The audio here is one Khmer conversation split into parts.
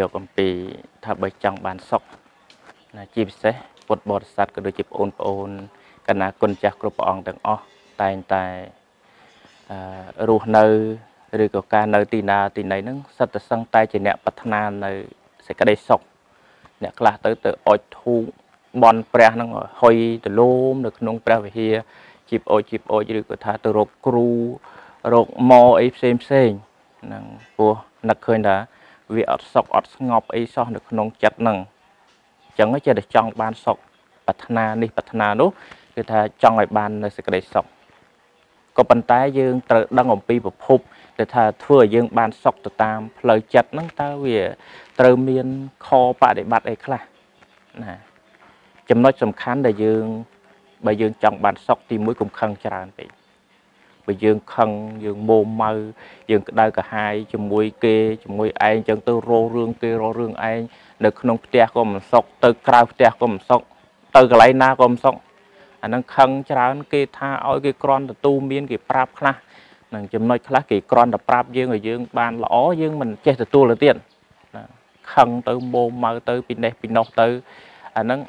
យកអំពីថាបើចង់បានសុខណាជាពិសេសពុទ្ធបរិស័ទក៏ដូចជាបងប្អូនកណាគុណចាស់គ្រប់ព្រះអង្គទាំងអស់តែងតែអឺរស់នៅឬក៏ការនៅទីណាទីណីហ្នឹងសិតតែសឹងតែជាអ្នកប្រាថ្នានៅសេចក្តីសុខអ្នកខ្លះទៅទៅអុជធូបបន់ព្រះហ្នឹងហុយទលោមនៅក្នុងព្រះវិហារជីបអុជជីបអុជឬក៏ថាទៅរកគ្រូរកម៉អីផ្សេងផ្សេងហ្នឹងព្រោះនឹកឃើញថា វាអត់សុខអត់ស្ងប់អីសោះនៅក្នុងចិត្តហ្នឹងអញ្ចឹងចេះតែចង់បានសុខប្រាថ្នានេះប្រាថ្នានោះគឺថាចង់ឲ្យបាននៅសេចក្តីសុខក៏ប៉ុន្តែយើងត្រូវដឹងអំពីប្រភពទៅថាធ្វើឲ្យយើងបានសុខទៅតាមផ្លូវចិត្តហ្នឹងតើវាត្រូវមានខបដិបត្តិអីខ្លះណាចំណុចសំខាន់ដែលយើងបើយើងចង់បានសុខទី1កុំខឹងច្រើនពេក បើយើងខឹងយើងមោម៉ៅយើងក្តៅក្រហាយជាមួយគេជាមួយឯងចឹងទៅរោរឿងគេរោរឿងឯងនៅក្នុងផ្ទះក៏មិនសុខទៅក្រៅផ្ទះក៏មិនសុខទៅកន្លែងណាក៏មិនសុខអានឹងខឹងច្រើនគេថាឲ្យគេក្រន់ទទួលមានគេប្រាប់ខ្លះនឹងចំណុចខ្លះគេក្រន់តែប្រាប់យើងឲ្យយើងបានល្អយើងមិនចេះទទួលទៅទៀតណាខឹងទៅមោម៉ៅទៅពីនេះពីនោះទៅអានឹង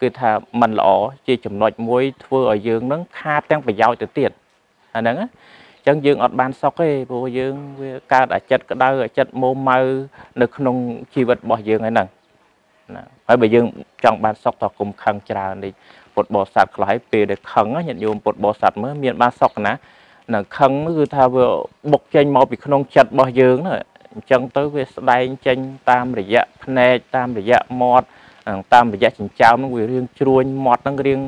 គឺថាมันល្អជាចំណុចមួយធ្វើឲ្យយើងនឹងខាតទាំងប្រយោជន៍ទៅទៀត អាហ្នឹងអញ្ចឹងយើងអត់បានសុខទេព្រោះយើងវាកើតអាចិត្តក្តៅអាចិត្តមោម៉ៅនៅក្នុងជីវិតរបស់យើងហ្នឹងណាហើយបើយើងចង់បានសុខតគុំខឹងច្រើននេះពុទ្ធបរិស័ទខ្លះឲ្យពេលដែលខឹងញាតិញោមពុទ្ធបរិស័ទមើលមានបានសុខណានៅខឹងគឺថាវាបុកចេញមកពីក្នុងចិត្តរបស់យើងណាអញ្ចឹងទៅវាស្ដែងចេញតាមរយៈភ្នែកតាមរយៈមាត់តាមរយៈចិញ្ចើមនឹងវារៀងជ្រួញមាត់នឹងរៀង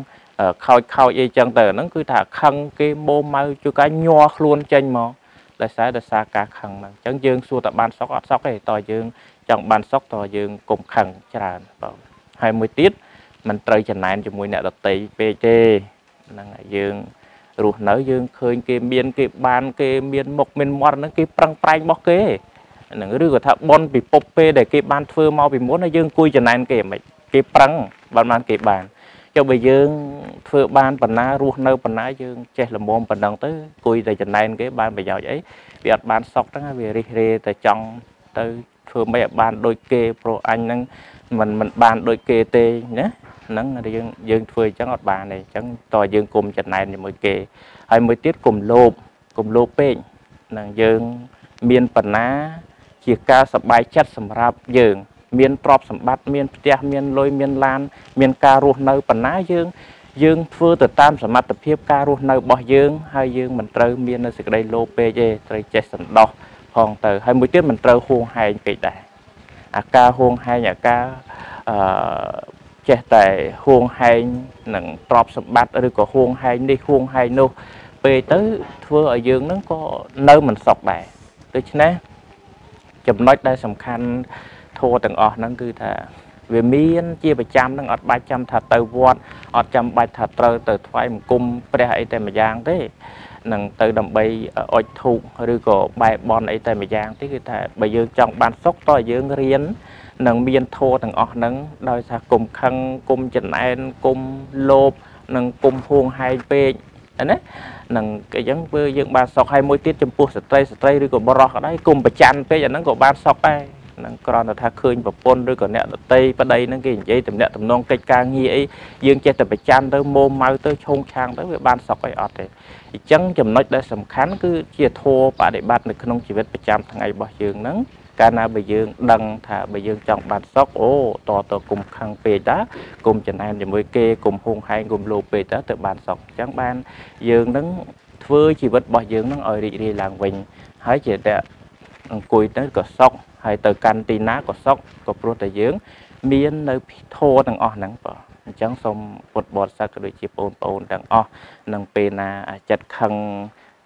ខោចខោចអីចឹងទៅហ្នឹងគឺថាខឹងគេមោម៉ៅជួកាញ័រខ្លួនចេញមកដោយសារដោយសារការខឹងហ្នឹងអញ្ចឹងយើងសួរតបានសុកអត់សុកទេតើយើងចង់បានសុកតើយើងកុំខឹងច្រើនបងហើយមួយទៀតมันត្រូវចំណែនជាមួយអ្នកដតីពេកទេហ្នឹងហើយយើងរស់នៅយើងឃើញគេមានគេបានគេមានមុខមានមាត់ហ្នឹងគេប្រឹងប្រែងរបស់គេហ្នឹងឬក៏ថាបនពិភពពេលដែលគេបានធ្វើមកពីមុនហើយយើងគួយចំណែនគេមិនគេប្រឹងបានបានគេបាន ចុះបើយើងធ្វើបានបណ្ណារស់នៅបណ្ណាយើងចេះល្មមប៉ុណ្ណឹងទៅគួយតែចំណែនគេបានប្រយោជន៍អីវាអត់បានសក់ហ្នឹងវារិះរេតែចង់ទៅធ្វើមិនឲ្យបានដូចគេព្រោះអញហ្នឹងមិនមិនបានដូចគេទេណាហ្នឹងយើងយើងធ្វើអញ្ចឹងអត់បានទេអញ្ចឹងតើយើងគុំចំណែនជាមួយគេហើយមួយទៀតគុំលោភគុំលោភពេកហ្នឹងយើងមានបណ្ណាជាការសប្បាយចិត្តសម្រាប់យើង មានទ្រព្យសម្បត្តិមានផ្ទះមានលុយមានឡាន មានការរស់នៅប៉ុណ្ណាយើង យើងធ្វើទៅតាមសមត្ថភាពការរស់នៅរបស់យើងហើយយើងមិនត្រូវមាននៅសេចក្តីលោភពេកទេត្រូវចេះសន្តោសផងទៅហើយមួយទៀតមិនត្រូវហួងហែងពេកដែរអាការហួងហែងអាការអឺចេះតែហួងហែងនឹងទ្រព្យសម្បត្តិឬក៏ហួងហែងនេះហួងហែងនោះពេលទៅធ្វើឲ្យយើងនឹងក៏នៅមិនសុខដែរដូច្នេះចំណុចដែលសំខាន់ ធัวទាំងអស់ហ្នឹងគឺថាវាមានជាប្រចាំហ្នឹងអត់បាច់ចាំថាទៅវត្តអត់ចាំបាច់ថាត្រូវទៅថ្វាយបង្គំព្រះអីតែម្យ៉ាងទេនឹងទៅដើម្បីអុជធូបឬក៏បែបបន់អីតែម្យ៉ាងទេគឺថាបើយើងចង់បានសុខតើយើងរៀននឹងមានធัวទាំងអស់ហ្នឹងដោយថាគុំខឹងគុំចំណែនគុំលោភនិងគុំហួងហែងពេកណានឹងអញ្ចឹងធ្វើយើងបានសុខហើយមួយទៀតចំពោះស្ត្រីស្ត្រីឬក៏បរោះក៏ដែរគុំប្រច័នពេកអាហ្នឹងក៏បានសុខដែរ នឹងគ្រាន់តែថាឃើញប្រពន្ធឬក៏អ្នកដតីប្តីហ្នឹងគេនិយាយតំណាក់តំណងកិច្ចការងារអីយើងចេះតែប្រច័នទៅម៉ូម៉ៅទៅឈោងឆាងទៅវាបានសុខអីអត់ទេអញ្ចឹងចំណុចដែលសំខាន់គឺជាធម៌បដិបត្តិនៅក្នុងជីវិតប្រចាំថ្ងៃរបស់យើងហ្នឹងកាលណាបើយើងដឹងថាបើយើងចង់បានសុខអូតតគុំខឹងពេកតាគុំចំណែនជាមួយគេគុំហួងហែងគុំលោពេកតាទៅបានសុខអញ្ចឹងបានយើងនឹងធ្វើជីវិតរបស់យើងនឹងឲ្យរីករាយឡើងវិញហើយជាតែ អង្គុយទៅក៏សុខហើយទៅកាន់ទីណាក៏សុខក៏ព្រោះតែយើង មាននៅធម៌ទាំងអស់ហ្នឹងបងអញ្ចឹងសូមពុទ្ធបរិស័ទក៏ដូចជាបងប្អូនទាំងអស់នឹងពេលណាចិត្តខឹង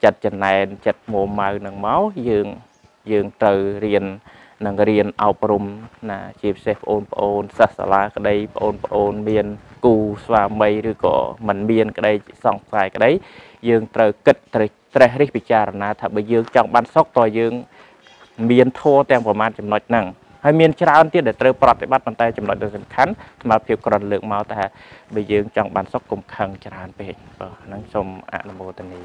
ចិត្តចំណែនចិត្តមួម៉ៅនឹងមកយើងយើងត្រូវរៀននឹងរៀនអប់រំណាជាពិសេសបងប្អូនសិស្សសាលាក្តីបងប្អូនមានគូស្វាមីឬក៏មិនមានក្តីសង្ស័យក្តីយើងត្រូវគិតត្រេះរិះពិចារណាថាបើយើងចង់បានសុខតើយើង មានធัวទាំងប្រមាណចំណុចហ្នឹងហើយមានច្រើនទៀតដែលត្រូវប្រតិបត្តិប៉ុន្តែចំណុចដ៏សំខាន់ស្មារតីភាពក្រនលើកមកថាបើយើងចង់បានសុខកុំខឹងច្រើនពេកបាទហ្នឹងសូមអនុមោទនា